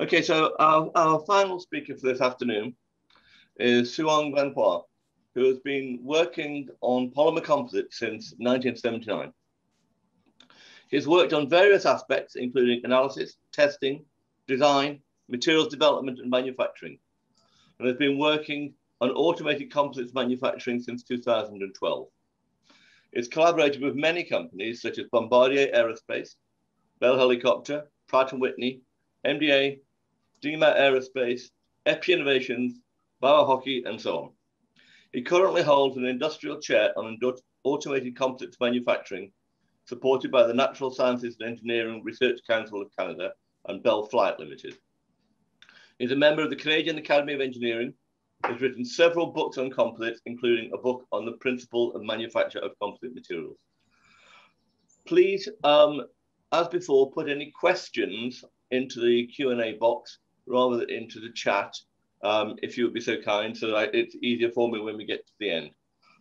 Okay, so our, our final speaker for this afternoon is Suong Van Hoa, who has been working on polymer composites since 1979. He's worked on various aspects, including analysis, testing, design, materials development, and manufacturing, and has been working on automated composites manufacturing since 2012. It's collaborated with many companies such as Bombardier Aerospace, Bell Helicopter, Pratt & Whitney, MDA, DMAT Aerospace, EPI Innovations, Bauer Hockey, and so on. He currently holds an industrial chair on automated composites manufacturing, supported by the Natural Sciences and Engineering Research Council of Canada and Bell Flight Limited. He's a member of the Canadian Academy of Engineering, has written several books on composites, including a book on the principle of manufacture of composite materials. Please, um, as before, put any questions into the Q&A box rather into the chat, um, if you would be so kind, so that it's easier for me when we get to the end.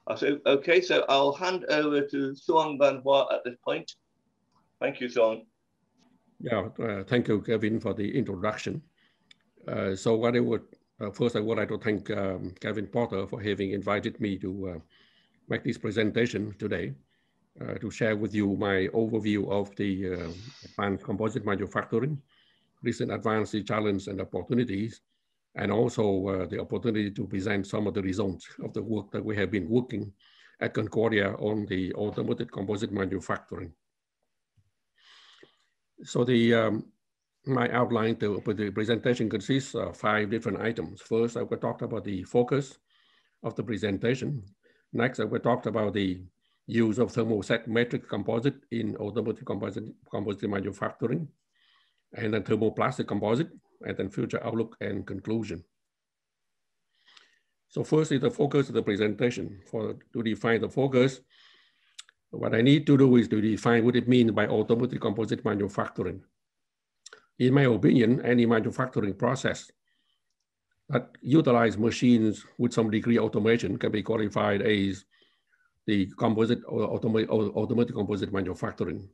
Uh, so, okay, so I'll hand over to Suong Van Hoa at this point. Thank you, Suong. Yeah, uh, thank you, Kevin, for the introduction. Uh, so what I would, uh, first I would like to thank um, Kevin Potter for having invited me to uh, make this presentation today. Uh, to share with you my overview of the advanced composite manufacturing recent advances, challenges, and opportunities, and also uh, the opportunity to present some of the results of the work that we have been working at Concordia on the automated composite manufacturing. So the um, my outline to the presentation consists of five different items. First, I will talk about the focus of the presentation. Next, I will talk about the use of thermoset matrix composite in automated composite, composite manufacturing and then thermoplastic composite, and then future outlook and conclusion. So first is the focus of the presentation. For To define the focus, what I need to do is to define what it means by automated composite manufacturing. In my opinion, any manufacturing process that utilize machines with some degree automation can be qualified as the composite or automatic composite manufacturing.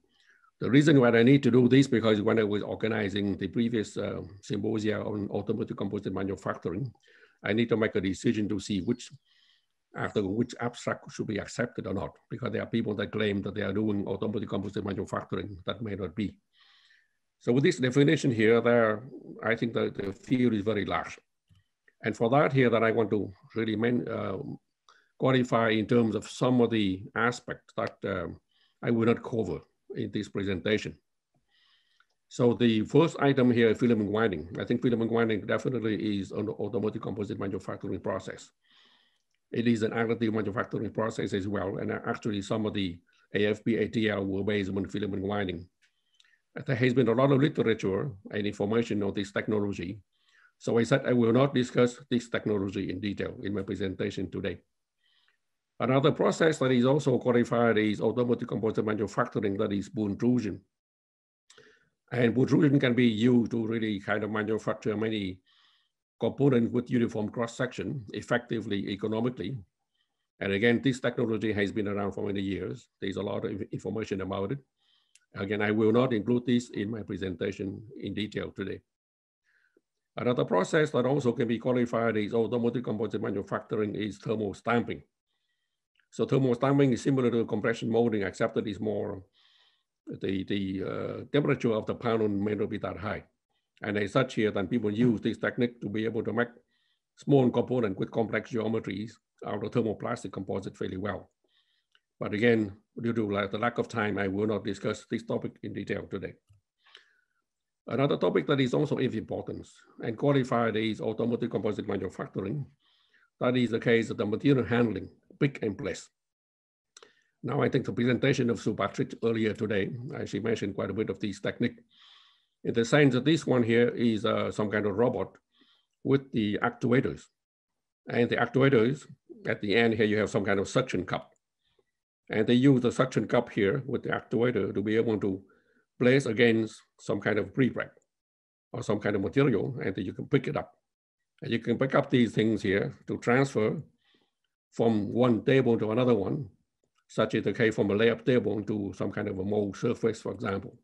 The reason why I need to do this because when I was organizing the previous uh, symposia on automated composite manufacturing, I need to make a decision to see which after which abstract should be accepted or not, because there are people that claim that they are doing automated composite manufacturing that may not be. So with this definition here, there, I think that the field is very large. And for that here that I want to really men, uh, qualify in terms of some of the aspects that um, I will not cover in this presentation. So the first item here, filament winding. I think filament winding definitely is an automated composite manufacturing process. It is an additive manufacturing process as well. And actually some of the AFP ATL were based on filament winding. There has been a lot of literature and information on this technology. So I said I will not discuss this technology in detail in my presentation today. Another process that is also qualified is automated composite manufacturing, that is pultrusion. And pultrusion can be used to really kind of manufacture many components with uniform cross-section effectively, economically. And again, this technology has been around for many years. There's a lot of information about it. Again, I will not include this in my presentation in detail today. Another process that also can be qualified as automated composite manufacturing is thermal stamping. So thermal is similar to compression molding, except that it's more, the, the uh, temperature of the panel may not be that high. And as such here, then people use this technique to be able to make small component with complex geometries out of thermoplastic composite fairly well. But again, due to the lack of time, I will not discuss this topic in detail today. Another topic that is also of importance and qualified is automated composite manufacturing. That is the case of the material handling pick and place. Now I think the presentation of Sue Patrick earlier today, she mentioned quite a bit of this technique. In the sense that this one here is uh, some kind of robot with the actuators. And the actuators, at the end here, you have some kind of suction cup. And they use the suction cup here with the actuator to be able to place against some kind of prepreg or some kind of material, and then you can pick it up. And you can pick up these things here to transfer from one table to another one, such as the case from a layup table to some kind of a mold surface, for example.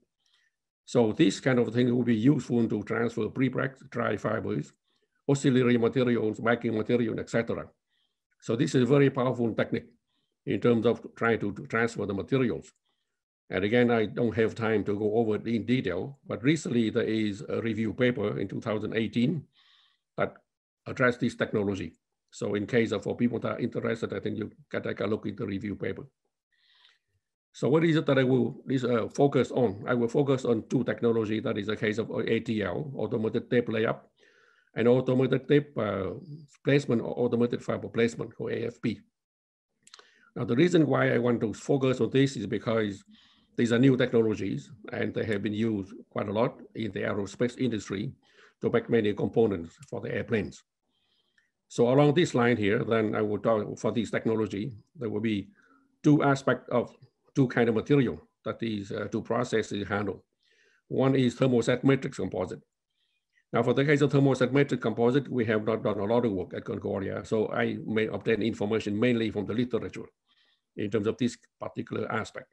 So this kind of thing will be useful to transfer prepreg, dry fibers, auxiliary materials, backing material, etc. So this is a very powerful technique in terms of trying to, to transfer the materials. And again, I don't have time to go over it in detail, but recently there is a review paper in 2018 that addressed this technology. So in case of for people that are interested, I think you can take a look at the review paper. So what is it that I will this, uh, focus on? I will focus on two technology. That is the case of ATL, automated tape layup, and automated tape uh, placement or automated fiber placement or AFP. Now, the reason why I want to focus on this is because these are new technologies and they have been used quite a lot in the aerospace industry to make many components for the airplanes. So along this line here, then I will talk for this technology, there will be two aspects of two kind of material that these uh, two processes handle. One is thermoset matrix composite. Now for the case of thermoset matrix composite, we have not done a lot of work at Concordia. So I may obtain information mainly from the literature in terms of this particular aspect.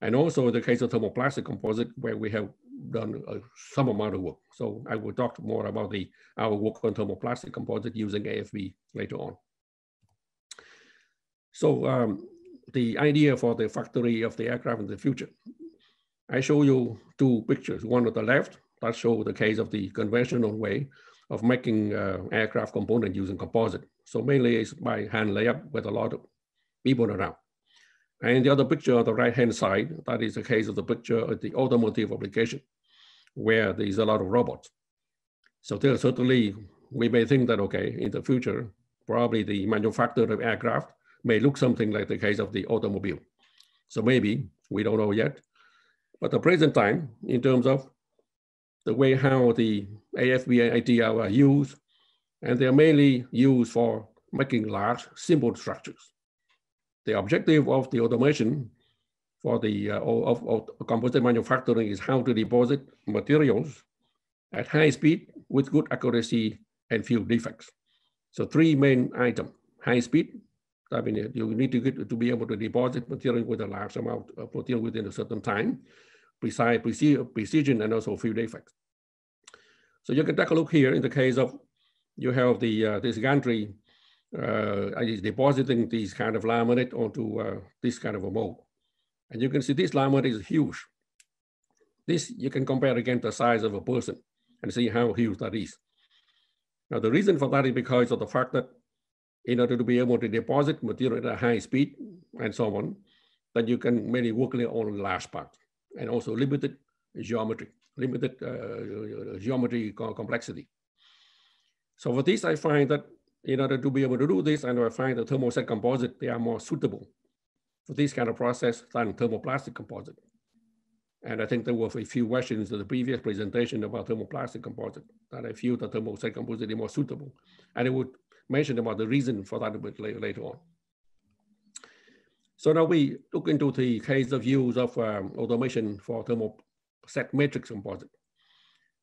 And also the case of thermoplastic composite, where we have done uh, some amount of work. So I will talk more about the our work on thermoplastic composite using AFP later on. So um, the idea for the factory of the aircraft in the future. I show you two pictures. One on the left that show the case of the conventional way of making uh, aircraft component using composite. So mainly it's by hand layup with a lot of people around. And the other picture on the right-hand side, that is the case of the picture of the automotive application, where there's a lot of robots. So there certainly, we may think that, okay, in the future, probably the manufacturer of aircraft may look something like the case of the automobile. So maybe, we don't know yet. But the present time, in terms of the way how the AFP and ATL are used, and they're mainly used for making large, simple structures the objective of the automation for the uh, of, of composite manufacturing is how to deposit materials at high speed with good accuracy and few defects. So three main items, high speed, I mean, you need to get to be able to deposit material with a large amount of material within a certain time, precise, precision, and also few defects. So you can take a look here in the case of, you have the uh, this gantry uh, is depositing these kind of laminate onto uh, this kind of a mold. And you can see this laminate is huge. This you can compare against the size of a person and see how huge that is. Now the reason for that is because of the fact that in order to be able to deposit material at a high speed and so on, that you can mainly work on large parts and also limited geometry, limited uh, geometry complexity. So for this, I find that in order to be able to do this, and I find the thermoset composite, they are more suitable for this kind of process than thermoplastic composite. And I think there were a few questions in the previous presentation about thermoplastic composite that I feel the thermoset composite is more suitable. And I would mention about the reason for that a bit later, on. So now we look into the case of use of um, automation for thermoset matrix composite.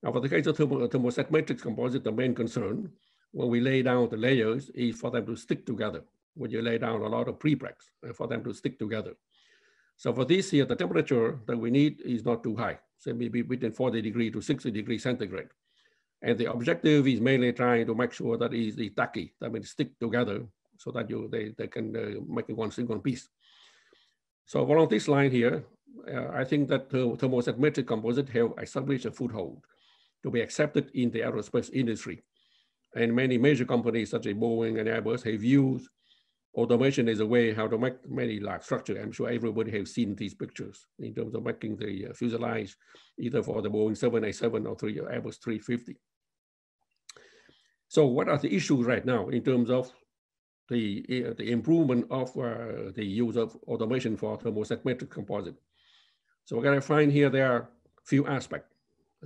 Now for the case of thermo, thermoset matrix composite, the main concern when we lay down the layers is for them to stick together. When you lay down a lot of prepregs uh, for them to stick together. So for this here, the temperature that we need is not too high. So maybe between 40 degree to 60 degrees centigrade. And the objective is mainly trying to make sure that is the tacky, that means stick together so that you they, they can uh, make one single piece. So along this line here, uh, I think that the thermoset matrix composite have established a foothold to be accepted in the aerospace industry. And many major companies such as Boeing and Airbus have used automation as a way how to make many large structure. I'm sure everybody has seen these pictures in terms of making the uh, fuselage, either for the Boeing 787 or three, Airbus 350. So what are the issues right now in terms of the, uh, the improvement of uh, the use of automation for thermoset matrix composite? So we're gonna find here there are few aspects.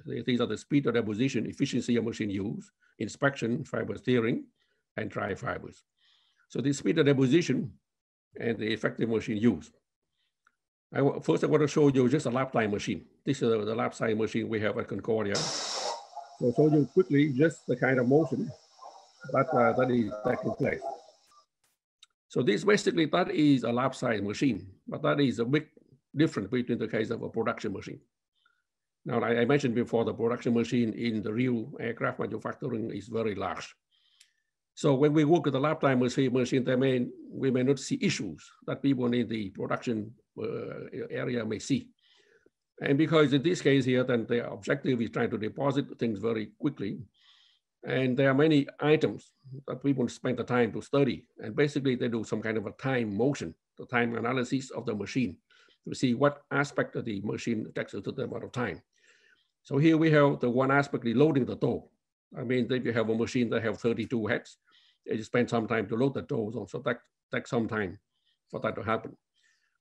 These are the speed of deposition, efficiency of machine use, inspection, fiber steering, and dry fibers. So the speed of deposition and the effective machine use. I, first, I want to show you just a lap time machine. This is the lap time machine we have at Concordia. So I'll show you quickly just the kind of motion that, uh, that is taking place. So this basically, that is a lap size machine, but that is a big difference between the case of a production machine. Now, I, mentioned before the production machine in the real aircraft manufacturing is very large. So when we work at the lab time machine, machine they may, we may not see issues that people in the production uh, area may see. And because in this case here, then the objective is trying to deposit things very quickly. And there are many items that people spend the time to study. And basically they do some kind of a time motion, the time analysis of the machine to see what aspect of the machine takes a certain amount of time. So here we have the one aspect, loading the tow. I mean, if you have a machine that have 32 heads, you spend some time to load the tows on, so that takes some time for that to happen.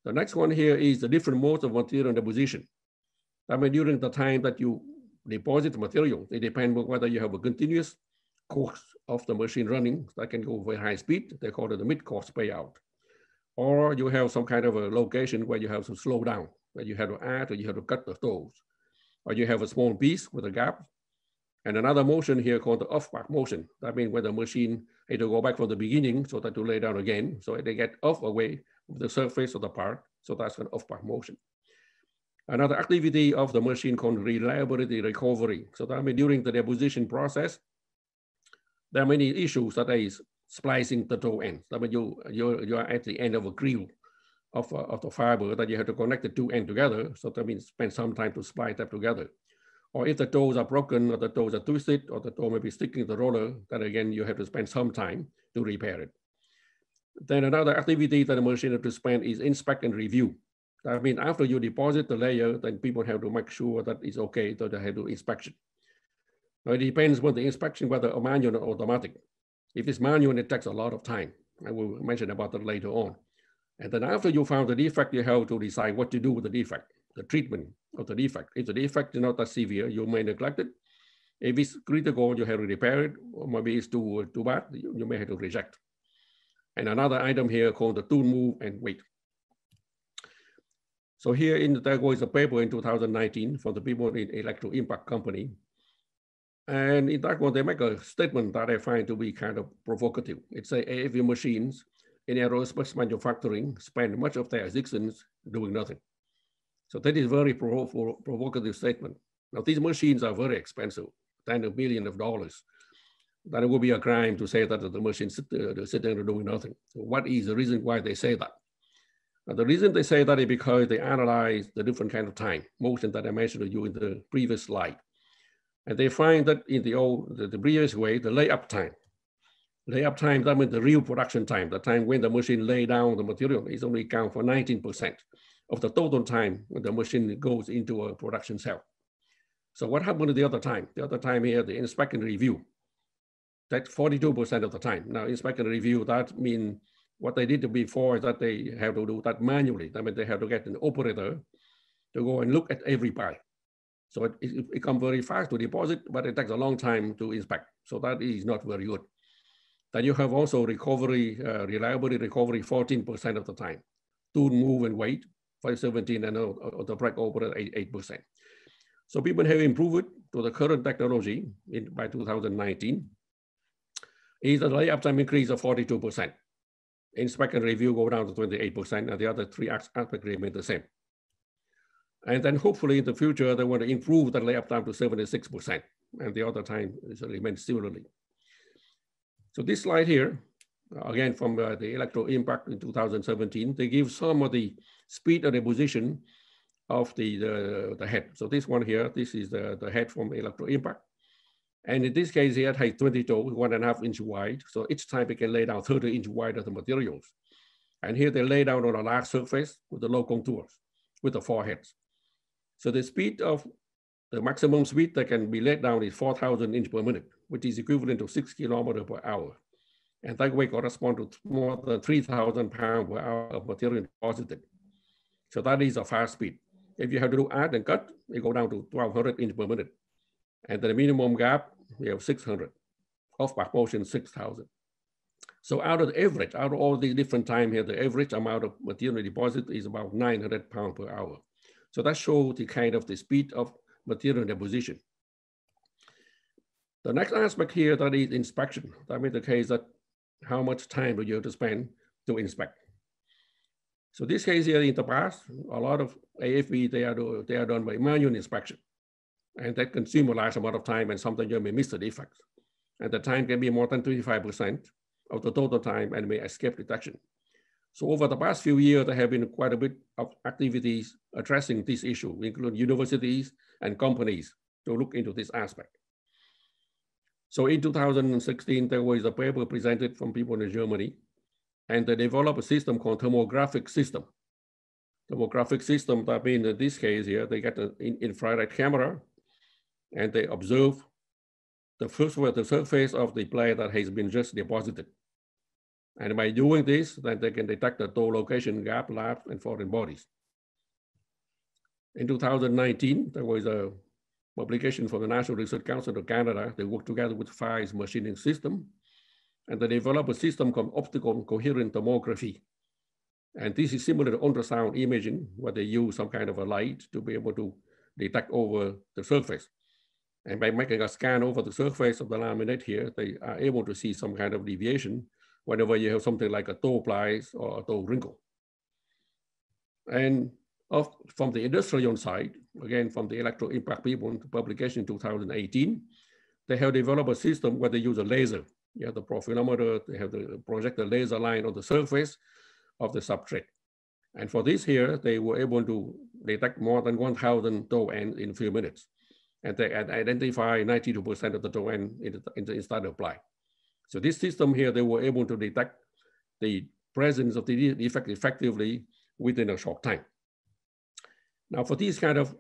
The next one here is the different modes of material deposition. I mean, during the time that you deposit material, it depends on whether you have a continuous course of the machine running that can go very high speed. They call it the mid-course payout. Or you have some kind of a location where you have to slow down, where you have to add or you have to cut the tows or you have a small piece with a gap. And another motion here called the off-back motion. That means when the machine had to go back from the beginning so that to lay down again, so they get off away from the surface of the part. So that's an off-back motion. Another activity of the machine called reliability recovery. So that means during the deposition process, there are many issues that is splicing the tow ends. That means you, you're, you're at the end of a grill of, uh, of the fiber that you have to connect the two ends together. So that means spend some time to splice them together. Or if the tows are broken or the tows are twisted or the tow may be sticking to the roller, then again, you have to spend some time to repair it. Then another activity that the machine has to spend is inspect and review. That means after you deposit the layer, then people have to make sure that it's okay, so they have to inspection. Now it depends on the inspection, whether a manual or automatic. If it's manual, it takes a lot of time. I will mention about that later on. And then after you found the defect, you have to decide what to do with the defect, the treatment of the defect. If the defect is not that severe, you may neglect it. If it's critical, you have to repair it, or maybe it's too, too bad, you, you may have to reject. And another item here called the tool move and wait. So here in the there is a paper in 2019 for the people in Electroimpact Company. And in that one, they make a statement that I find to be kind of provocative. It's a AFP machines in aerospace manufacturing spend much of their existence doing nothing. So that is very provo provocative statement. Now these machines are very expensive, tens of millions of dollars. Then it would be a crime to say that the machines sit, uh, sit there doing nothing. So what is the reason why they say that? Now, the reason they say that is because they analyze the different kind of time, motion that I mentioned to you in the previous slide. And they find that in the old, the, the previous way, the layup time, layup time, that means the real production time, the time when the machine lay down the material is only count for 19% of the total time when the machine goes into a production cell. So what happened the other time? The other time here, the inspect and review. That's 42% of the time. Now, inspect and review, that means what they did before is that they have to do that manually. That means they have to get an operator to go and look at every pie. So it, it, it comes very fast to deposit, but it takes a long time to inspect. So that is not very good. Then you have also recovery, uh, reliability recovery 14% of the time. Tool move and wait, 517 and uh, the brake over 8%. So people have improved to the current technology in, by 2019. Is the layup time increase of 42%. Inspect and review go down to 28% and the other three aspects remain the same. And then hopefully in the future, they want to improve the layup time to 76% and the other time remains similarly. So this slide here, again from uh, the Electroimpact in 2017, they give some of the speed and the position of the, the, the head. So this one here, this is the, the head from Electroimpact. And in this case here, it has 22, one and a half inch wide. So each time it can lay down 30 inch wide of the materials. And here they lay down on a large surface with the low contours, with the four heads. So the speed of the maximum speed that can be laid down is 4,000 inch per minute which is equivalent to six kilometers per hour. And that way correspond to more than 3,000 pounds per hour of material deposited. So that is a fast speed. If you have to do add and cut, it go down to 1,200 inch per minute. And the minimum gap, we have 600. Off back motion, 6,000. So out of the average, out of all these different time here, the average amount of material deposit is about 900 pounds per hour. So that shows the kind of the speed of material deposition. The next aspect here that is inspection. That means the case that how much time do you have to spend to inspect. So this case here in the past, a lot of AFP, they are, do, they are done by manual inspection. And that consume a large amount of time and sometimes you may miss the defects. And the time can be more than 25% of the total time and may escape detection. So over the past few years, there have been quite a bit of activities addressing this issue, including universities and companies to look into this aspect. So in 2016, there was a paper presented from people in Germany, and they developed a system called thermographic system. Thermographic system, that means in this case here, they get an infrared camera, and they observe the first the surface of the plate that has been just deposited. And by doing this, then they can detect the tow location, gap, lap, and foreign bodies. In 2019, there was a publication from the National Research Council of Canada. They worked together with Fives machining system, and they developed a system called optical coherent tomography. And this is similar to ultrasound imaging, where they use some kind of a light to be able to detect over the surface. And by making a scan over the surface of the laminate here, they are able to see some kind of deviation whenever you have something like a tow plies or a tow wrinkle. And of, from the industrial side, again, from the Electroimpact people publication in 2018, they have developed a system where they use a laser. Have the profilometer, they have the projector laser line on the surface of the substrate. And for this here, they were able to detect more than 1,000 tow ends in a few minutes. And they identify 92% of the tow end in the, in the apply. So this system here, they were able to detect the presence of the defect effectively within a short time. Now for this kind of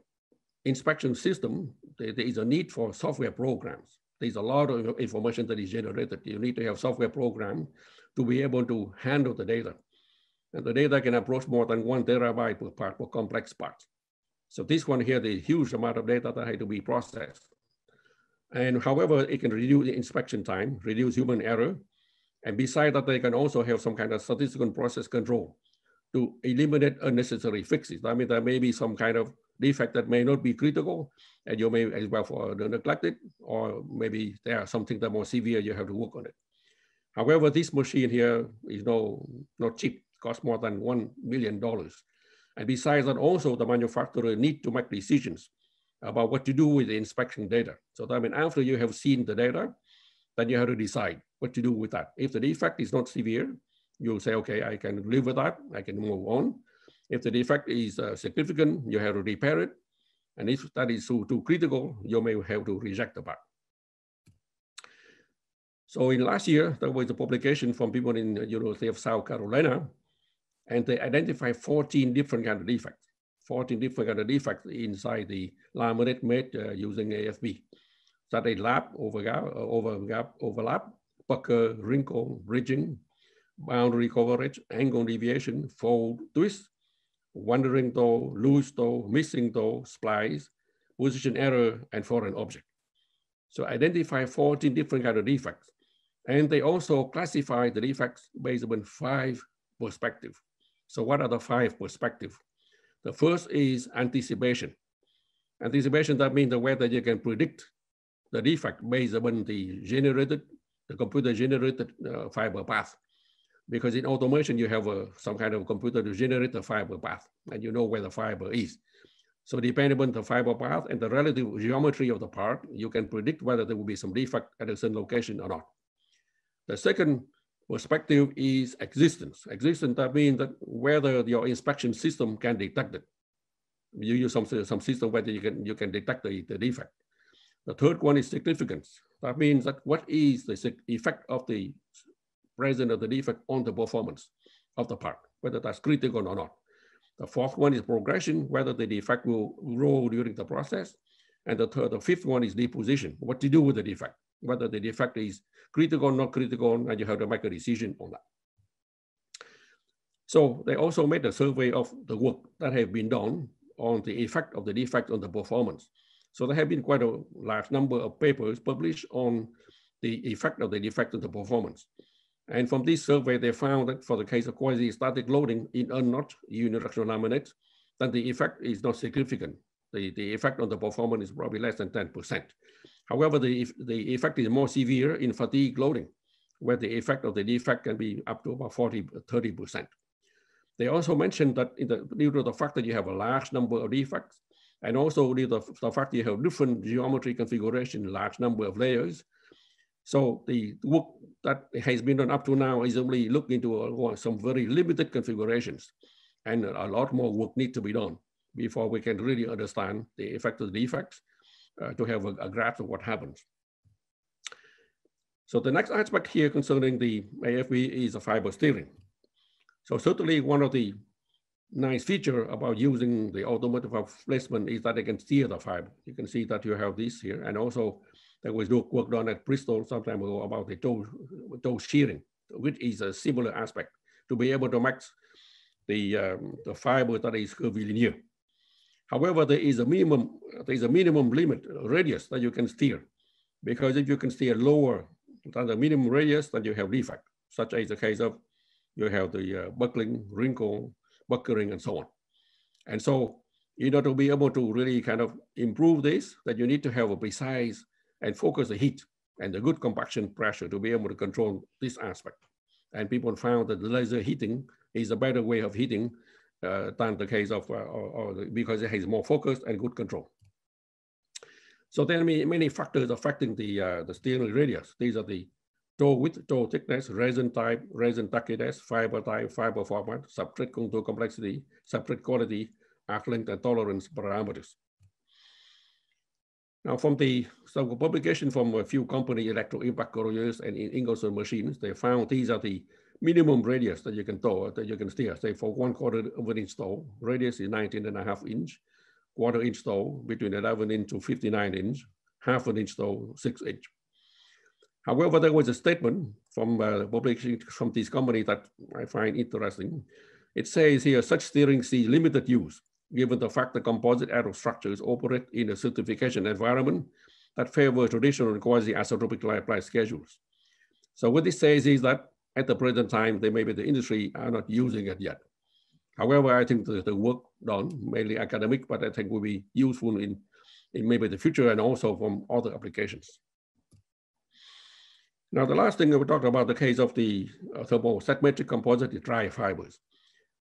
inspection system, there, there is a need for software programs. There's a lot of information that is generated. You need to have software program to be able to handle the data. And the data can approach more than one terabyte per part, per complex part. So this one here, the huge amount of data that had to be processed. And however, it can reduce the inspection time, reduce human error. And besides that, they can also have some kind of statistical process control to eliminate unnecessary fixes. I mean, there may be some kind of defect that may not be critical and you may as well for neglect it, or maybe there are something that more severe, you have to work on it. However, this machine here is no, not cheap, costs more than $1 million. And besides that, also the manufacturer need to make decisions about what to do with the inspection data. So I mean, after you have seen the data, then you have to decide what to do with that. If the defect is not severe, you say, okay, I can live with that, I can move on. If the defect is uh, significant, you have to repair it. And if that is too, too critical, you may have to reject the part. So in last year, there was a publication from people in the University of South Carolina, and they identified 14 different kind of defects, 14 different kind of defects inside the laminate made uh, using AFP. So they lap, overgap, overgap, overlap, pucker, wrinkle, bridging, boundary coverage, angle deviation, fold, twist, wandering tow, loose tow, missing tow, splice, position error, and foreign object. So identify 14 different kind of defects. And they also classify the defects based on five perspectives. So what are the five perspectives? The first is anticipation. Anticipation, that means the way that you can predict the defect based on the generated, the computer generated uh, fiber path because in automation, you have a, some kind of computer to generate the fiber path and you know where the fiber is. So depending on the fiber path and the relative geometry of the part, you can predict whether there will be some defect at a certain location or not. The second perspective is existence. Existence, that means that whether your inspection system can detect it. You use some, some system whether you can, you can detect the, the defect. The third one is significance. That means that what is the effect of the presence of the defect on the performance of the part, whether that's critical or not. The fourth one is progression, whether the defect will grow during the process. And the third, the fifth one is deposition, what to do with the defect, whether the defect is critical or not critical, and you have to make a decision on that. So they also made a survey of the work that have been done on the effect of the defect on the performance. So there have been quite a large number of papers published on the effect of the defect on the performance. And from this survey, they found that for the case of quasi-static loading in a not unidirectional laminate, that the effect is not significant. The, the effect on the performance is probably less than 10%. However, the, the effect is more severe in fatigue loading, where the effect of the defect can be up to about 40, 30%. They also mentioned that in the, due to the fact that you have a large number of defects, And also due the, the fact you have different geometry configuration, large number of layers. So the work that has been done up to now is only look into some very limited configurations and a lot more work needs to be done before we can really understand the effect of the defects uh, to have a, a grasp of what happens. So the next aspect here concerning the AFP is the fiber steering. So certainly one of the nice feature about using the automated placement is that they can steer the fiber. You can see that you have this here. And also there was work done at Bristol some time ago about the tow, tow shearing, which is a similar aspect to be able to max the, um, the fiber that is curvilinear. However, there is a minimum, there is a minimum limit radius that you can steer because if you can steer lower than the minimum radius, then you have defect, such as the case of you have the uh, buckling, wrinkle, buckling, and so on. And so in order to be able to really kind of improve this, that you need to have a precise and focus the heat and the good compaction pressure to be able to control this aspect. And people found that the laser heating is a better way of heating uh, than the case of, uh, or, or because it has more focus and good control. So there are many, many factors affecting the, uh, the steering radius. These are the tow width, tow thickness, resin type, resin tackiness, fiber type, fiber format, substrate contour complexity, substrate quality, arc length and tolerance parameters. Now from the some publication from a few company Electroimpact corrogers and in Ingersoll machines, they found these are the minimum radius that you can tow, that you can steer. Say for one quarter of an inch tow, radius is 19 and a half inch, quarter inch tow between 11 inch to 59 inch, half an inch tow, six inch. However, there was a statement from uh, publication from this company that I find interesting. It says here, such steering sees limited use, given the fact that composite aerostructures operate in a certification environment that favor traditional quasi-isotropic life schedules. So what this says is that at the present time, they maybe the industry are not using it yet. However, I think the, the work done, mainly academic, but I think will be useful in, in maybe the future and also from other applications. Now, the last thing we talked about the case of the uh, thermoset composite is dry fibers.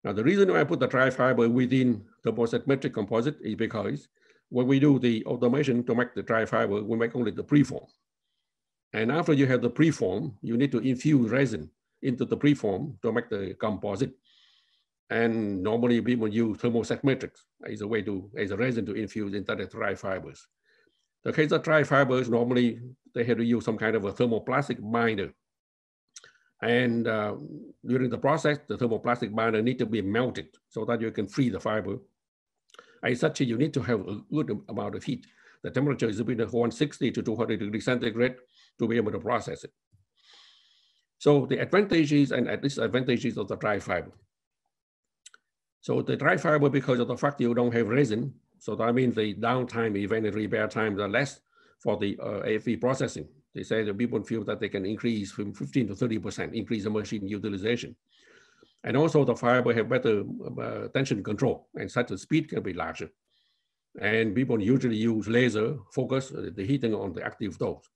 Now, the reason why I put the dry fiber within thermoset matrix composite is because when we do the automation to make the dry fiber, we make only the preform. And after you have the preform, you need to infuse resin into the preform to make the composite. And normally people use thermoset matrix as a way to, as a resin to infuse into the dry fibers. The case of dry fibers, normally they have to use some kind of a thermoplastic binder. And uh, during the process, the thermoplastic binder need to be melted so that you can free the fiber. As such, you need to have a good amount of heat. The temperature is between 160 to 200 degrees centigrade to be able to process it. So the advantages and disadvantages of the dry fiber. So the dry fiber, because of the fact you don't have resin, so that means the downtime, even the repair time, are less for the uh, AFP processing. They say that people feel that they can increase from 15 to 30% increase the machine utilization. And also the fiber have better uh, tension control and such the speed can be larger. And people usually use laser focus uh, the heating on the active tows.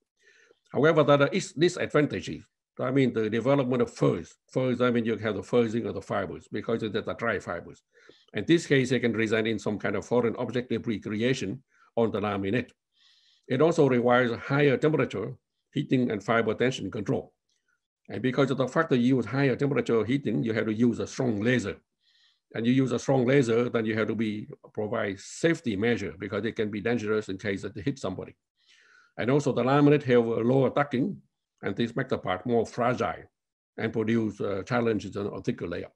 However, there is disadvantages I mean, the development of furs. Furs, I mean, you have the fuzzing of the fibers because it's the dry fibers. In this case, they can result in some kind of foreign object debris creation on the laminate. It also requires a higher temperature heating and fiber tension control. And because of the fact that you use higher temperature heating, you have to use a strong laser. And you use a strong laser, then you have to be provide safety measure because it can be dangerous in case that it hits somebody. And also the laminate have a lower tucking and this make the part more fragile and produce uh, challenges on a thicker layer.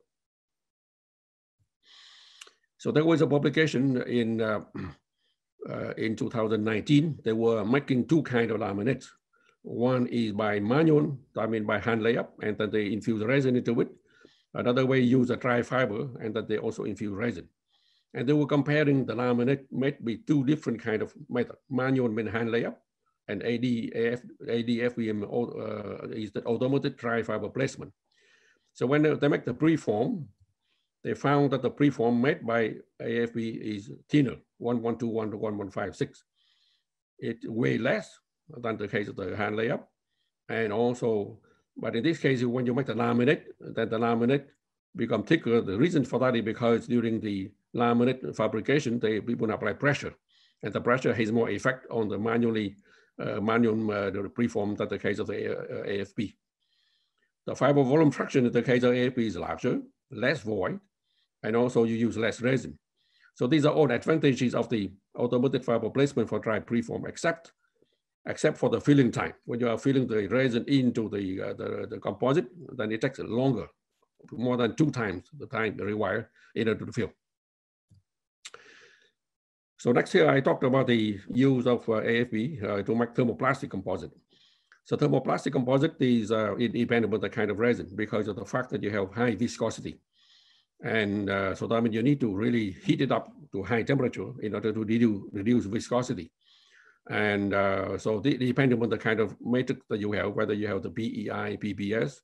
So there was a publication in uh, uh, in 2019. They were making two kind of laminates. One is by manual, I mean by hand layup, and then they infuse resin into it. Another way use a dry fiber, and that they also infuse resin. And they were comparing the laminate made with two different kind of method. Manual mean hand layup, and ADF, ADFVM uh, is the automated dry fiber placement. So when they make the preform, they found that the preform made by AFP is thinner, 1121 to 1156. It way less than the case of the hand layup. And also, but in this case, when you make the laminate, then the laminate become thicker. The reason for that is because during the laminate fabrication, they people apply pressure, and the pressure has more effect on the manually uh, manual uh, preform than the case of the uh, AFP. The fiber volume fraction in the case of AFP is larger, less void, and also you use less resin. So these are all advantages of the automated fiber placement for dry preform, except except for the filling time. When you are filling the resin into the, uh, the, the, composite, then it takes longer, more than two times the time required in order to fill. So next here, I talked about the use of uh, AFP uh, to make thermoplastic composite. So thermoplastic composite is uh, independent of the kind of resin because of the fact that you have high viscosity. And uh, so that means you need to really heat it up to high temperature in order to reduce, reduce viscosity. And uh, so the, depending on the kind of matrix that you have, whether you have the PEI, PPS,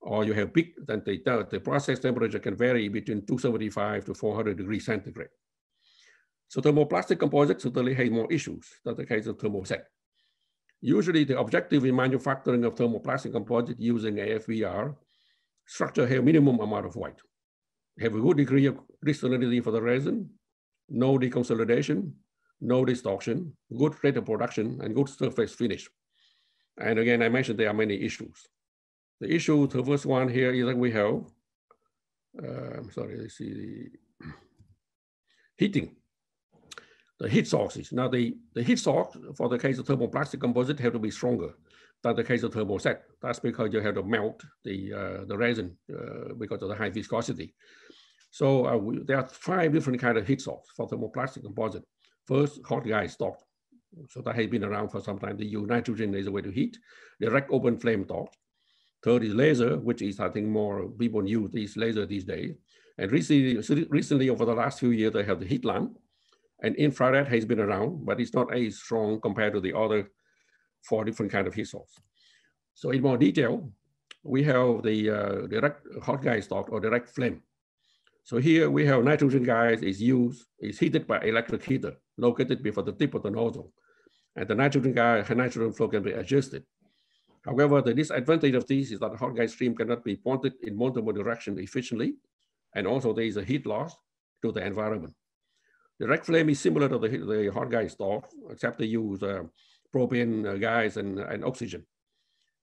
or you have big, then the, the process temperature can vary between 275 to 400 degrees centigrade. So thermoplastic composites certainly have more issues than the case of thermoset. Usually the objective in manufacturing of thermoplastic composite using AFVR structure have minimum amount of weight have a good degree of crystallinity for the resin, no deconsolidation, no distortion, good rate of production, and good surface finish. And again, I mentioned there are many issues. The issue, the first one here is that we have, uh, I'm sorry, let's see the heating, the heat sources. Now the, the heat source for the case of thermoplastic composite have to be stronger than the case of thermoset. That's because you have to melt the, uh, the resin uh, because of the high viscosity. So uh, we, there are five different kind of heat sources for thermoplastic composite. First, hot gas torch. So that has been around for some time. The use nitrogen as a way to heat. Direct open flame torch. Third is laser, which is I think more people use these laser these days. And recently, recently over the last few years, they have the heat lamp. And infrared has been around, but it's not as strong compared to the other four different kind of heat source. So in more detail, we have the uh, direct hot gas torch or direct flame. So here we have nitrogen gas is used, is heated by electric heater located before the tip of the nozzle. And the nitrogen gas, nitrogen flow can be adjusted. However, the disadvantage of this is that the hot gas stream cannot be pointed in multiple directions efficiently. And also there is a heat loss to the environment. Direct flame is similar to the, the hot gas torch, except they use uh, propane uh, gas and, and oxygen.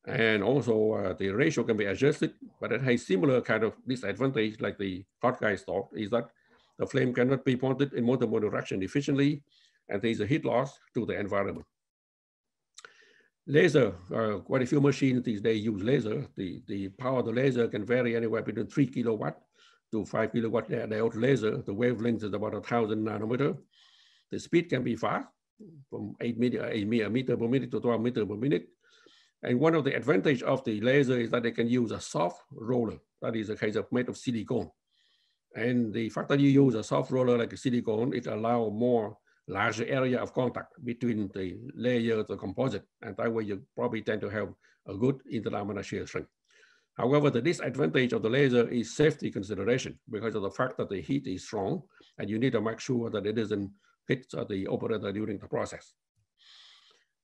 And also uh, the ratio can be adjusted, but it has similar kind of disadvantage like the hot gas torch is that the flame cannot be pointed in multiple direction efficiently, and there is a heat loss to the environment. Laser, uh, quite a few machines these days use laser. The, the power of the laser can vary anywhere between three kilowatt to five kilowatt diode laser. The wavelength is about a thousand nanometer. The speed can be fast, from eight meter, eight meter per minute to 12 meter per minute. And one of the advantage of the laser is that they can use a soft roller. That is a case of made of silicone. And the fact that you use a soft roller like a silicone, it allow more larger area of contact between the layer of the composite. And that way you probably tend to have a good interlaminar shear strength. However, the disadvantage of the laser is safety consideration because of the fact that the heat is strong and you need to make sure that it doesn't hit the operator during the process.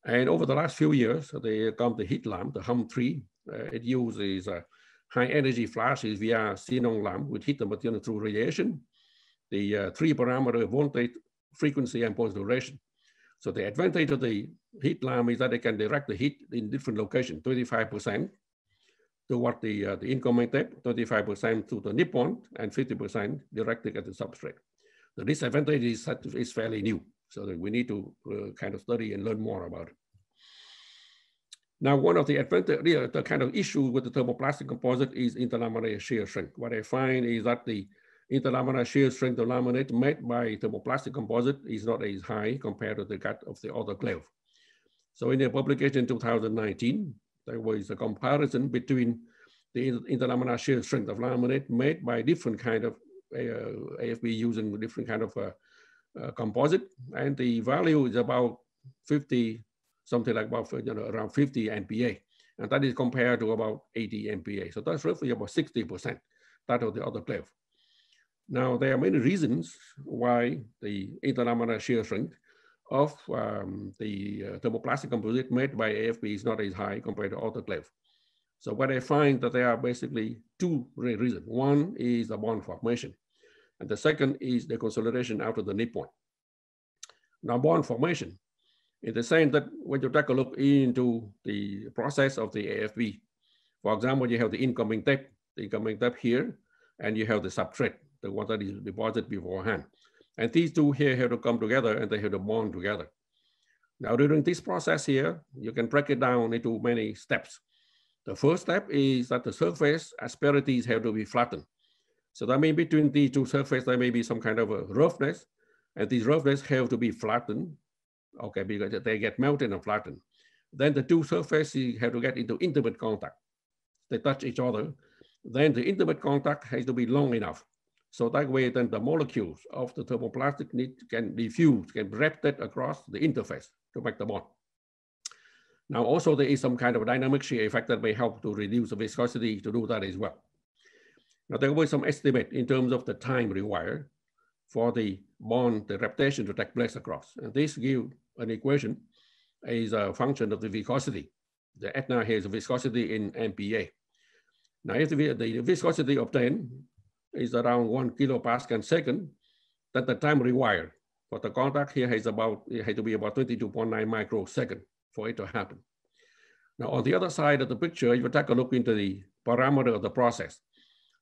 And over the last few years, they come the heat lamp, the humm3. Uh, it uses uh, high energy flashes via xenon lamp with heat the material through radiation. The uh, three parameter voltage, frequency, and pulse duration. So the advantage of the heat lamp is that it can direct the heat in different locations, 25% to what the, uh, the incoming tape, 25% to the nip and 50% directly at the substrate. The disadvantage is it's fairly new. So that we need to uh, kind of study and learn more about it. Now, one of the advantage, the kind of issue with the thermoplastic composite is interlaminar shear strength. What I find is that the interlaminar shear strength of laminate made by thermoplastic composite is not as high compared to the cut of the autoclave. So in a publication in 2019, there was a comparison between the interlaminar shear strength of laminate made by different kind of uh, AFP using different kind of uh, uh, composite, and the value is about 50, something like about you know, around 50 MPa, and that is compared to about 80 MPa. So that's roughly about 60% that of the other autoclave. Now, there are many reasons why the interlaminar shear strength of um, the uh, thermoplastic composite made by AFP is not as high compared to autoclave. So what I find that there are basically two reasons. One is the bond formation. And the second is the consolidation of the nip point. Now bond formation, in the sense that when you take a look into the process of the AFP, for example, you have the incoming tape, the incoming tape here, and you have the substrate, the one that is deposited beforehand. And these two here have to come together and they have to bond together. Now during this process here, you can break it down into many steps. The first step is that the surface asperities have to be flattened. So that means between these two surfaces, there may be some kind of a roughness, and these roughness have to be flattened, okay, because they get melted and flattened. Then the two surfaces have to get into intimate contact. They touch each other. Then the intimate contact has to be long enough. So that way, then the molecules of the thermoplastic need, can diffuse, can wrap that across the interface to make the bond. Now, also there is some kind of dynamic shear effect that may help to reduce the viscosity to do that as well. Now, there be some estimate in terms of the time required for the bond, the reptation to take place across. And this gives an equation is a function of the viscosity. The eta has viscosity in MPa. Now, if the, the viscosity obtained is around one kilopascal second, then the time required for the contact here has about, it has to be about 22.9 microsecond for it to happen. Now, on the other side of the picture, if you take a look into the parameter of the process.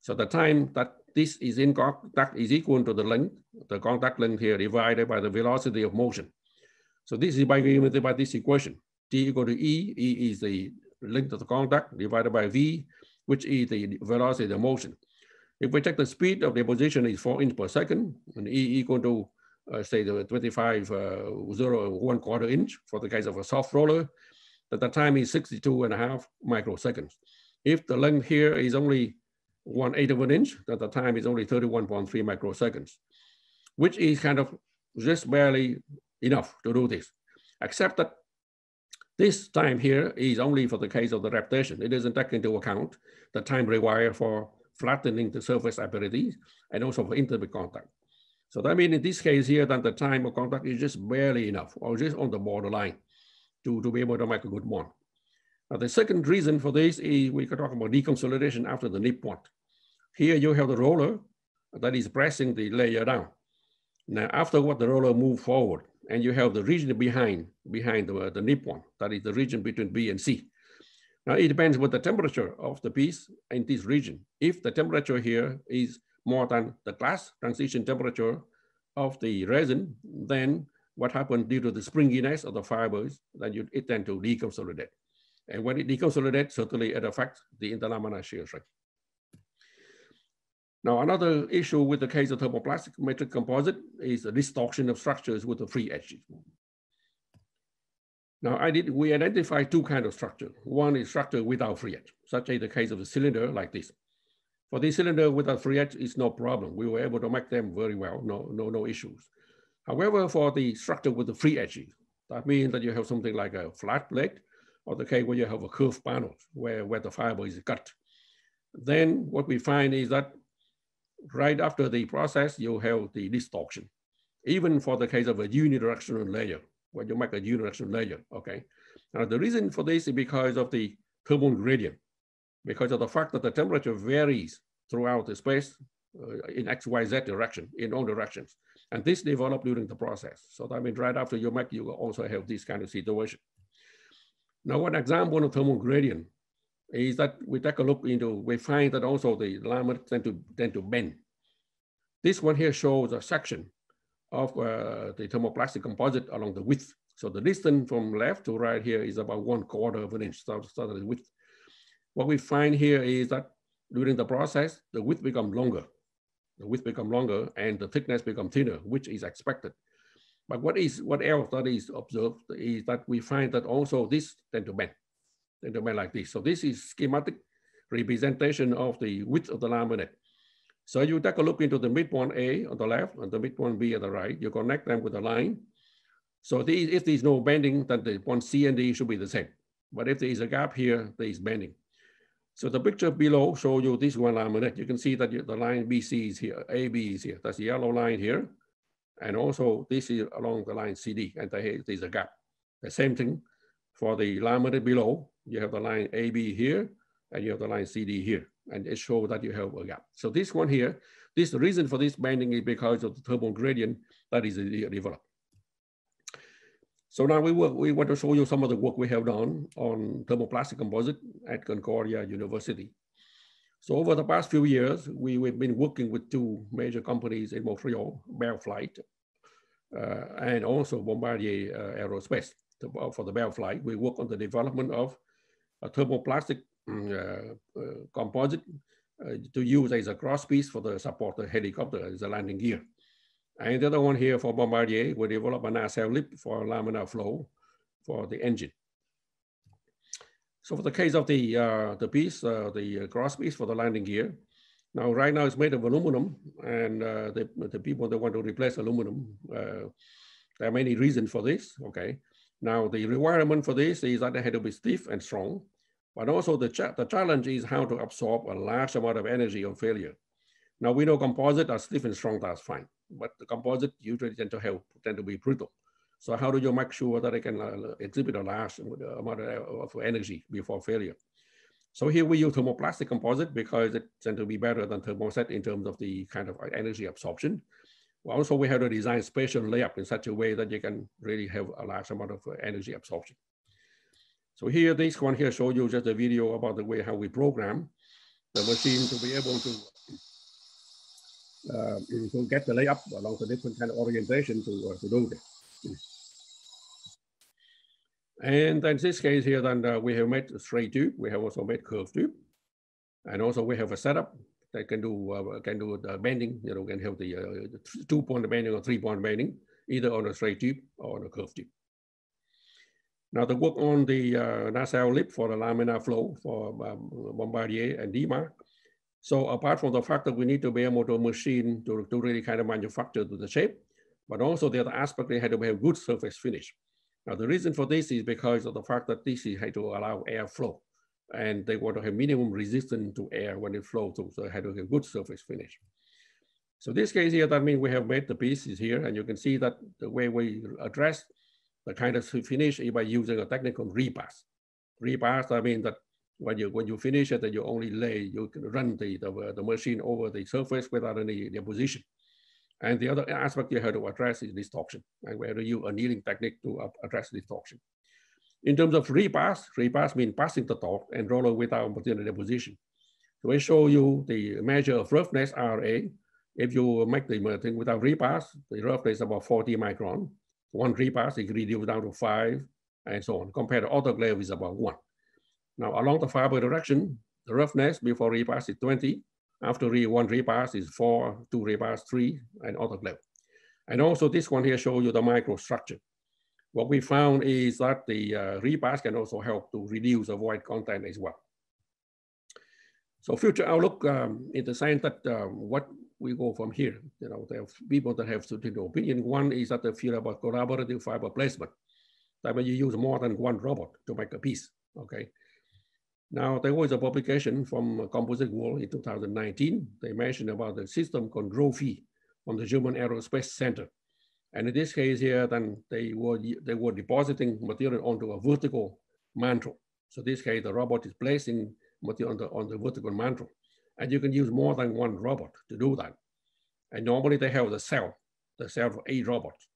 So the time that this is in contact is equal to the length, the contact length here divided by the velocity of motion. So this is by given by this equation. T equal to E, E is the length of the contact divided by V, which is the velocity of motion. If we take the speed of deposition is four inch per second, and E equal to uh, say the 25, uh, zero, one quarter inch for the case of a soft roller, that the time is 62 and a half microseconds. If the length here is only one eighth of an inch, that the time is only 31.3 microseconds, which is kind of just barely enough to do this, except that this time here is only for the case of the reptation. It doesn't take into account the time required for flattening the surface asperities and also for intimate contact. So that means in this case here, that the time of contact is just barely enough or just on the borderline to, to be able to make a good bond. Now the second reason for this is we could talk about deconsolidation after the nip point. Here you have the roller that is pressing the layer down. Now afterward, the roller move forward and you have the region behind, behind the, the nip point, that is the region between B and C. Now it depends with the temperature of the piece in this region. If the temperature here is more than the glass transition temperature of the resin, then what happens due to the springiness of the fibers, then you, it tend to deconsolidate. And when it deconsolidates, certainly it affects the interlaminar shear strength. Now, another issue with the case of thermoplastic matrix composite is the distortion of structures with the free edges. Now, I did, we identify two kinds of structure. One is structure without free edge, such as the case of a cylinder like this. For this cylinder without free edge, it's no problem. We were able to make them very well, no, no, no issues. However, for the structure with the free edges, that means that you have something like a flat plate, or the case where you have a curved panel where, where the fiber is cut. Then what we find is that right after the process, you have the distortion. Even for the case of a unidirectional layer, when you make a unidirectional layer, okay? Now the reason for this is because of the thermal gradient, because of the fact that the temperature varies throughout the space uh, in X, Y, Z direction, in all directions. And this developed during the process. So that means right after you make, you also have this kind of situation. Now, one example of thermal gradient is that we take a look into, we find that also the laminates tend to, tend to bend. This one here shows a section of uh, the thermoplastic composite along the width. So the distance from left to right here is about one quarter of an inch, so, so the width. What we find here is that during the process, the width become longer. The width become longer and the thickness become thinner, which is expected. But what is what else that is observed is that we find that also this tend to bend, tend to bend like this. So this is schematic representation of the width of the laminate. So you take a look into the midpoint A on the left and the midpoint B on the right. You connect them with a line. So these, if there's no bending, then the point C and D should be the same. But if there is a gap here, there is bending. So the picture below show you this one laminate. You can see that the line BC is here, AB is here. That's the yellow line here. And also this is along the line CD, and there's a gap. The same thing for the laminate below. You have the line AB here, and you have the line CD here. and it shows that you have a gap. So this one here, this reason for this bending is because of the thermal gradient that is developed. So now we, work, we want to show you some of the work we have done on thermoplastic composite at Concordia University. So over the past few years, we, we've been working with two major companies in Montreal, Bell Flight, uh, and also Bombardier uh, Aerospace. For the Bell Flight, we work on the development of a thermoplastic mm, uh, uh, composite uh, to use as a crosspiece for the support the helicopter as a landing gear. And the other one here for Bombardier, we develop a nacelle lip for laminar flow for the engine. So for the case of the, uh, the piece, uh, the cross piece for the landing gear, now right now it's made of aluminum and uh, the, the people that want to replace aluminum, uh, there are many reasons for this, okay? Now the requirement for this is that it had to be stiff and strong, but also the, cha the challenge is how to absorb a large amount of energy on failure. Now we know composite are stiff and strong, that's fine but the composite usually tend to have tend to be brittle. So how do you make sure that it can uh, exhibit a large amount of energy before failure? So here we use thermoplastic composite because it tends to be better than thermoset in terms of the kind of energy absorption. Also, we have to design spatial layup in such a way that you can really have a large amount of energy absorption. So here, this one here show you just a video about the way how we program the machine to be able to uh, to get the layup along the different kind of orientation to, uh, to do this. And in this case here, then uh, we have made straight tube. We have also made curved tube. And also we have a setup that can do uh, can do the bending, you know, can have the, uh, two point bending or three point bending, either on a straight tube or on a curved tube. Now the work on the uh, lip for the laminar flow for um, Bombardier and DMARC so apart from the fact that we need to be able to machine to, to really kind of manufacture the shape, but also the other aspect, they had to have good surface finish. Now the reason for this is because of the fact that this had to allow air flow and they want to have minimum resistance to air when it flows through. So they had to have good surface finish. So this case here, that means we have made the pieces here and you can see that the way we address the kind of finish is by using a technical repass. Repass, I mean that when you when you finish it, then you only lay, you can run the, the, the machine over the surface without any deposition. And the other aspect you have to address is distortion, and have to use annealing technique to uh, address distortion. In terms of repass, repass means passing the torch and roller without material deposition. So we show you the measure of roughness RA. If you make the thing without repass, the roughness is about 40 micron. One repass is reduced down to five, and so on. Compared to autoclave is about one. Now along the fiber direction, the roughness before repass is 20. After re one repass is four, two repass, three, and autoclave. And also this one here shows you the microstructure. What we found is that the uh, repass can also help to reduce the void content as well. So future outlook um, in the sense that um, what we go from here, you know, there are people that have certain opinion. One is that they feel about collaborative fiber placement. That when you use more than one robot to make a piece, okay? Now, there was a publication from Composite World in 2019. They mentioned about the system called GroFi from the German Aerospace Center. And in this case here, then they were, they were depositing material onto a vertical mandrel. So this case, the robot is placing material on the, on the vertical mandrel. And you can use more than one robot to do that. And normally they have the cell, the cell for eight robots.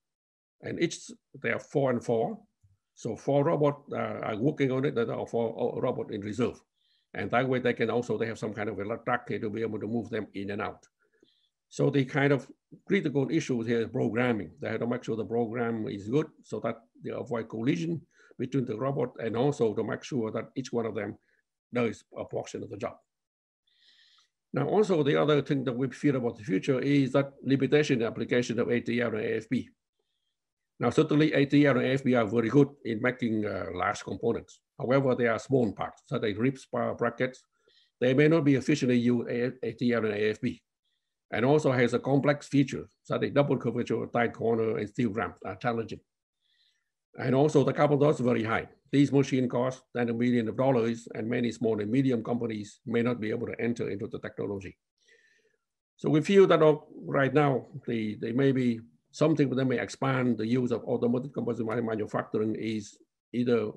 And each, they are four and four. So four robots uh, are working on it, there are four robots in reserve. And that way they can also, they have some kind of a track to be able to move them in and out. So the kind of critical issues here is programming. They have to make sure the program is good so that they avoid collision between the robot and also to make sure that each one of them does a portion of the job. Now, also the other thing that we feel about the future is that limitation application of ATL and AFP. Now, certainly ATL and AFP are very good in making uh, large components. However, they are small parts, such as ribs, brackets. They may not be efficiently used ATL and AFP. And also has a complex feature, such as double curvature, tight corner, and steel ramps are challenging. And also the capital cost is very high. These machine costs cost 10 million of dollars and many small and medium companies may not be able to enter into the technology. So we feel that right now, they, they may be something that may expand the use of automotive composite manufacturing is either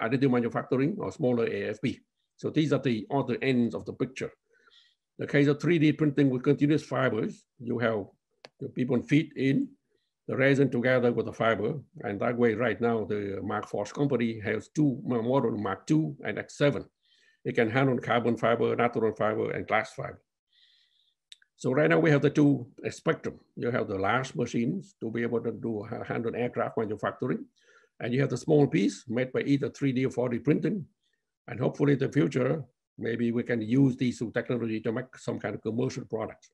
additive manufacturing or smaller AFP. So these are the other ends of the picture. The case of 3D printing with continuous fibers, you have the people feed in the resin together with the fiber. And that way right now, the Markforged company has two model Mark II and X7. It can handle carbon fiber, natural fiber, and glass fiber. So right now we have the two spectrum. You have the large machines to be able to do handle aircraft manufacturing. And you have the small piece made by either 3D or 4D printing. And hopefully in the future, maybe we can use these two technology to make some kind of commercial product.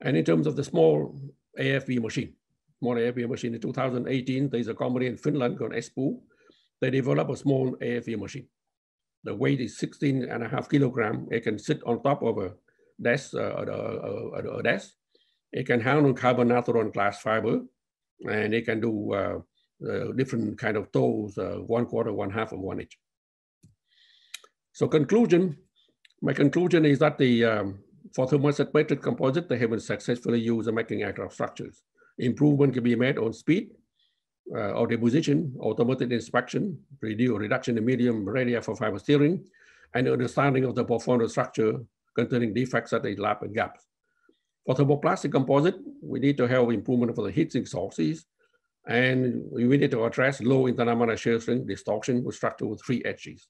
And in terms of the small AFP machine, small AFP machine in 2018, there's a company in Finland called Espoo. They developed a small AFP machine. The weight is 16 and a half kilogram. It can sit on top of a desk, uh, a, a, a, desk. It can handle carbon natural glass fiber, and it can do uh, uh, different kind of tools, uh, one quarter, one half, and one inch. So conclusion, my conclusion is that the um, for thermoset composite, they have been successfully used in making aircraft structures. Improvement can be made on speed, uh, or deposition, automated inspection, reduce reduction in medium radii for fiber steering, and understanding of the performance structure containing defects at the lab and gaps. For thermoplastic composite, we need to have improvement for the heat sink sources, and we need to address low internal shear strength distortion with structure with three edges.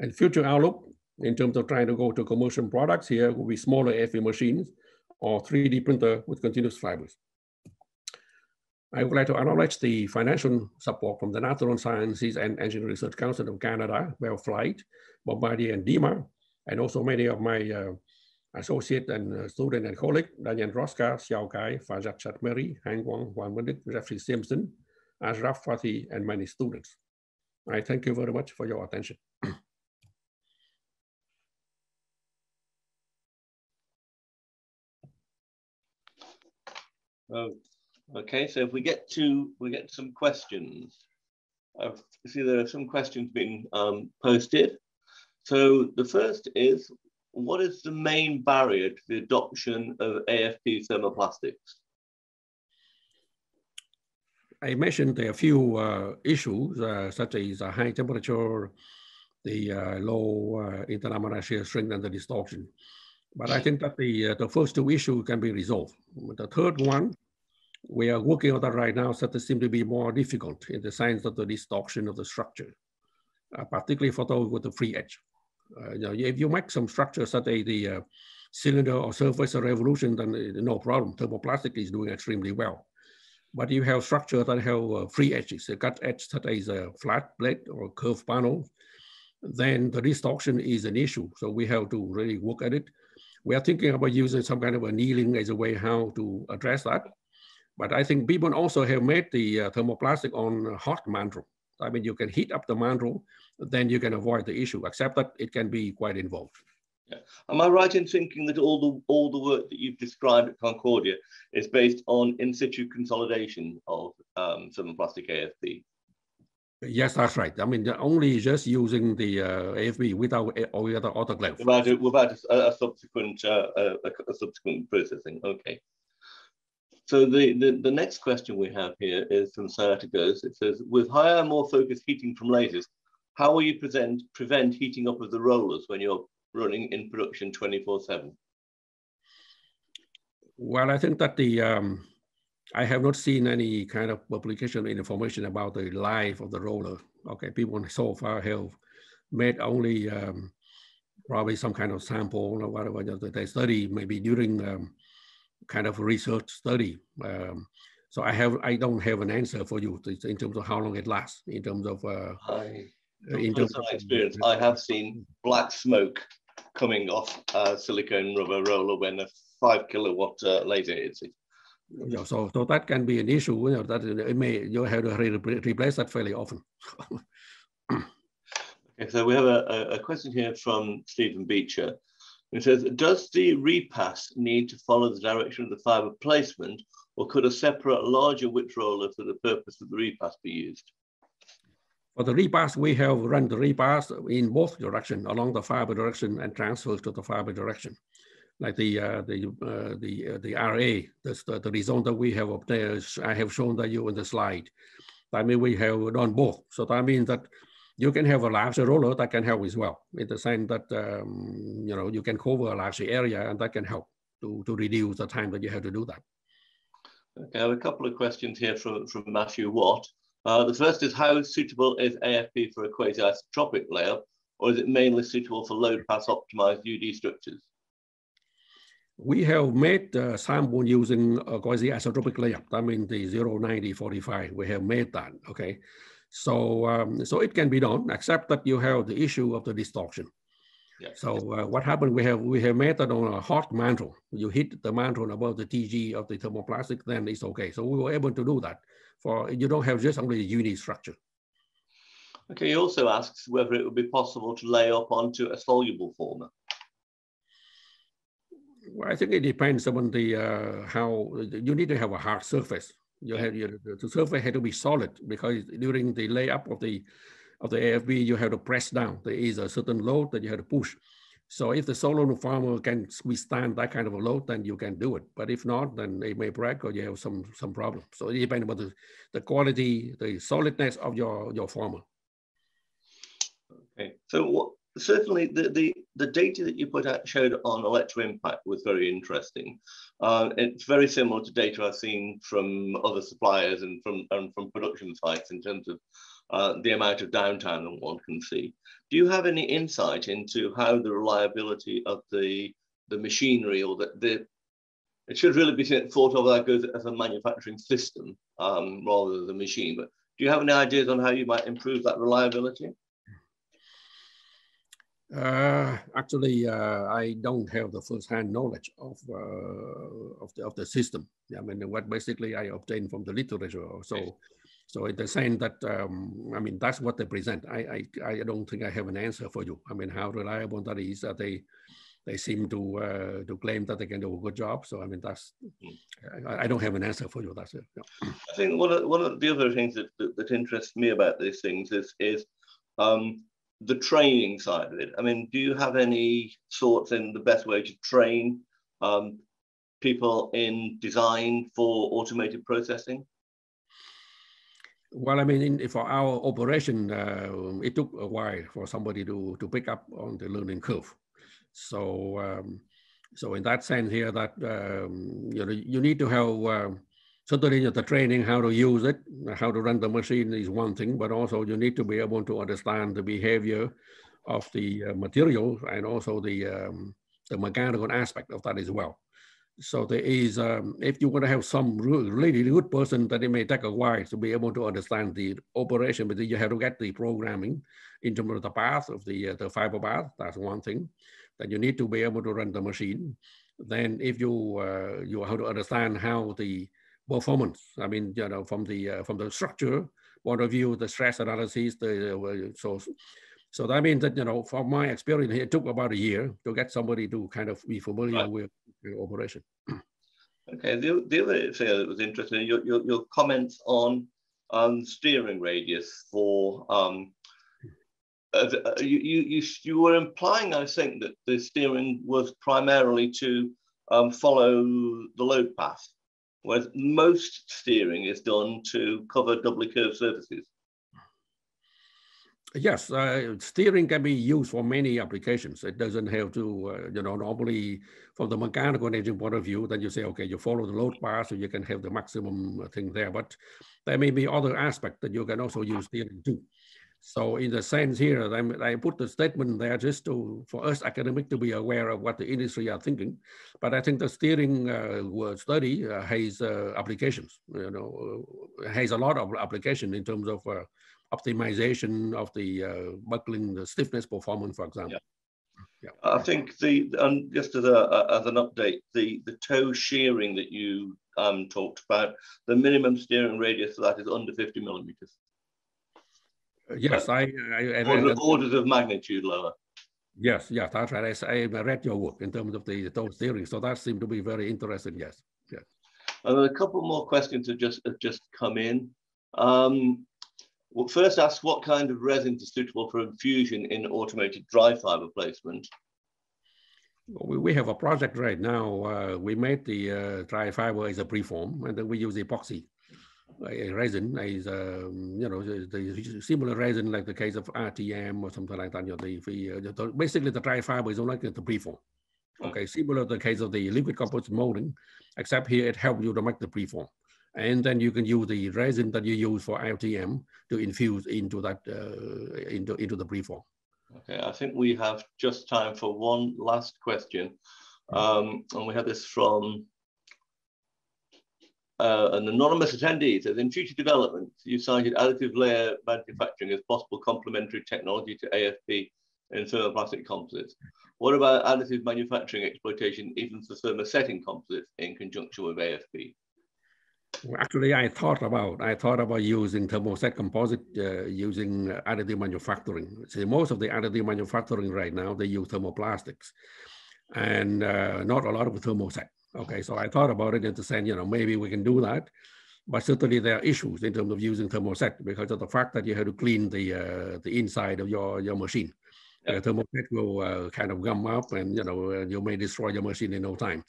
And future outlook, in terms of trying to go to commercial products here, will be smaller FE machines or 3D printer with continuous fibers. I would like to acknowledge the financial support from the Natural Sciences and Engineering Research Council of Canada, Bell Flight, Bombardier, and DEMA, and also many of my uh, associate and uh, student and colleague, Daniel Rosca, Xiao Kai, Farjad Shadmehri, Hang Wang, Juan Mendik, Jeffrey Simpson, Ashraf Fatih, and many students. I thank you very much for your attention. Oh, okay, so if we get to we get some questions. I see there are some questions being um, posted. So the first is, what is the main barrier to the adoption of AFP thermoplastics? I mentioned a few uh, issues, uh, such as a high temperature, the uh, low uh, internal shear strength, and the distortion. But I think that the, uh, the first two issues can be resolved. The third one, we are working on that right now, so that seems to be more difficult in the sense of the distortion of the structure, uh, particularly for those with the free edge. Uh, you know, if you make some structure such as the uh, cylinder or surface revolution, then uh, no problem. Thermoplastic is doing extremely well. But you have structure that have uh, free edges, a cut edge such as a flat plate or curved panel, then the distortion is an issue. So we have to really work at it we are thinking about using some kind of annealing as a way how to address that. But I think people also have made the uh, thermoplastic on hot mandrel. I mean, you can heat up the mandrel, then you can avoid the issue, except that it can be quite involved. Yeah. Am I right in thinking that all the all the work that you've described at Concordia is based on in situ consolidation of um, plastic AFP? Yes, that's right. I mean, only just using the uh, AFP without or without autoclave. Without, without a, a subsequent uh, a, a, subsequent processing. Okay. So the, the, the next question we have here is from Sciaticos. It says, with higher, more focused heating from lasers, how will you present, prevent heating up of the rollers when you're running in production 24-7? Well, I think that the um, I have not seen any kind of publication information about the life of the roller. Okay, people so far have made only um, probably some kind of sample or whatever they study, maybe during um, kind of research study. Um, so I have, I don't have an answer for you in terms of how long it lasts, in terms of. Uh, I, in terms of experience, I have seen black smoke coming off a silicone rubber roller when a five kilowatt uh, laser hits it. Yeah, so, so that can be an issue. You know, that it may you have to re replace that fairly often. okay, so we have a, a question here from Stephen Beecher. It says, does the repass need to follow the direction of the fiber placement or could a separate larger width roller for the purpose of the repass be used? For the repass, we have run the repass in both direction, along the fiber direction and transfers to the fiber direction like the uh, the uh, the uh, the RA, the, the result that we have obtained. I have shown that you in the slide. I mean, we have done both. So that means that You can have a larger roller that can help as well, in the sense that um, you know you can cover a large area, and that can help to, to reduce the time that you have to do that. Okay, I have a couple of questions here from, from Matthew Watt. Uh, the first is how suitable is AFP for a quasi-isotropic layer, or is it mainly suitable for load pass optimized UD structures? We have made uh, sample using a quasi-isotropic layer. I mean the 09045. We have made that. Okay, so um, so it can be done, except that you have the issue of the distortion. Yeah. So uh, what happened? We have we have made it on a hot mandrel. You hit the mandrel above the TG of the thermoplastic, then it's okay. So we were able to do that. For you don't have just only a unit structure. Okay. He also asks whether it would be possible to lay up onto a soluble former. Well, I think it depends on the uh, how you need to have a hard surface. You have your, the surface had to be solid because during the layup of the of the AFP, you have to press down. There is a certain load that you have to push. So if the soluble former can withstand that kind of a load, then you can do it. But if not, then it may break or you have some some problem. So it depends on the, the quality, the solidness of your, your former. Okay. So what, certainly the, the, the data that you put out showed on Electroimpact was very interesting. Uh, it's very similar to data I've seen from other suppliers and from, and from production sites in terms of uh, the amount of downtime that one can see. Do you have any insight into how the reliability of the, the machinery or the, the it should really be thought of as a manufacturing system um, rather than the machine, but do you have any ideas on how you might improve that reliability? Uh, actually, uh, I don't have the first-hand knowledge of uh, of the of the system. I mean, what basically I obtained from the literature. So, so in the sense that um, I mean that's what they present. I, I I don't think I have an answer for you. I mean, how reliable that is? That they they seem to uh, to claim that they can do a good job. So I mean, that's I, I don't have an answer for you. That's it. Yeah. I think one of one of the other things that, that, that interests me about these things is is um, the training side of it. I mean, do you have any thoughts in the best way to train um, people in design for automated processing? Well, I mean, in, for our operation, uh, it took a while for somebody to, to pick up on the learning curve. So, um, so in that sense here, that um, you know, you need to have uh, certainly the training how to use it, how to run the machine is one thing, but also you need to be able to understand the behavior of the uh, material and also the, um, the mechanical aspect of that as well. So there is, um, if you want to have some really good person, that it may take a while to be able to understand the operation, but you have to get the programming in terms of the path of the, uh, the fiber path, that's one thing. Then you need to be able to run the machine. Then if you, uh, you have to understand how the performance. I mean, you know, from the uh, from the structure point of view, the stress analysis, the uh, so so that means that you know, from my experience, it took about a year to get somebody to kind of be familiar right. with the operation. Okay, the, the other thing that was interesting, your, your, your comments on um, steering radius for um, uh, you, you, you were implying, I think, that the steering was primarily to um, follow the load path whereas most steering is done to cover doubly curved surfaces. Yes, uh, steering can be used for many applications. It doesn't have to, uh, you know, normally from the mechanical engine point of view, then you say, okay, you follow the load path so you can have the maximum thing there. But there may be other aspects that you can also use steering too. So in the sense here, I, I put the statement there just to for us academic to be aware of what the industry are thinking. But I think the steering uh, study uh, has uh, applications. You know, uh, has a lot of application in terms of uh, optimization of the uh, buckling, the stiffness performance, for example. Yeah. yeah. I think the um, just as a as an update, the the tow shearing that you um, talked about, the minimum steering radius for that is under 50 millimeters. Yes, I, I, I orders, orders of magnitude lower. Yes, yes, that's right. I, I read your work in terms of the those theories, so that seemed to be very interesting. Yes, yes. And a couple more questions have just have just come in. Um, well, first, ask what kind of resin is suitable for infusion in automated dry fiber placement. We, we have a project right now. Uh, we made the uh, dry fiber as a preform, and then we use epoxy a resin is, um, you know, the similar resin like the case of RTM or something like that. You know, the, the, uh, basically the dry fiber is only the preform. Okay, similar to the case of the liquid composite molding, except here it helps you to make the preform. And then you can use the resin that you use for RTM to infuse into that, uh, into, into the preform. Okay, I think we have just time for one last question. Um, and we have this from uh, an anonymous attendee. Says, in future development, you cited additive layer manufacturing as possible complementary technology to AFP and thermoplastic composites. What about additive manufacturing exploitation even for thermosetting composites in conjunction with AFP? Actually, I thought about I thought about using thermoset composite uh, using additive manufacturing. See, most of the additive manufacturing right now they use thermoplastics, and uh, not a lot of thermoset. Okay, so I thought about it and to say, you know, maybe we can do that, but certainly there are issues in terms of using thermoset because of the fact that you have to clean the uh, the inside of your your machine. Thermoset will uh, kind of gum up, and you know, you may destroy your machine in no time.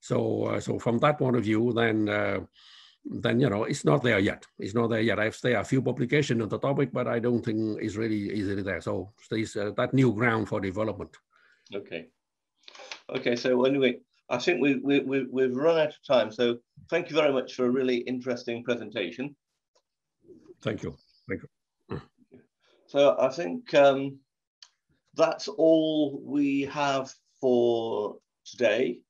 So, uh, so from that point of view, then uh, then you know it's not there yet. It's not there yet. I've there a few publications on the topic, but I don't think it's really easily there. So there's uh, that new ground for development. Okay. Okay. So anyway, I think we, we, we, we've run out of time. So thank you very much for a really interesting presentation. Thank you. Thank you. So I think um, that's all we have for today.